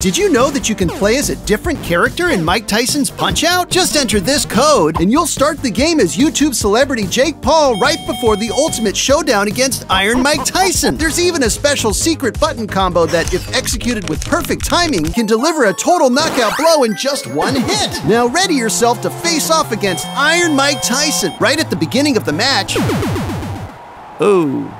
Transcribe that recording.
Did you know that you can play as a different character in Mike Tyson's Punch-Out? Just enter this code and you'll start the game as YouTube celebrity Jake Paul right before the ultimate showdown against Iron Mike Tyson. There's even a special secret button combo that, if executed with perfect timing, can deliver a total knockout blow in just one hit. Now ready yourself to face off against Iron Mike Tyson right at the beginning of the match. Ooh.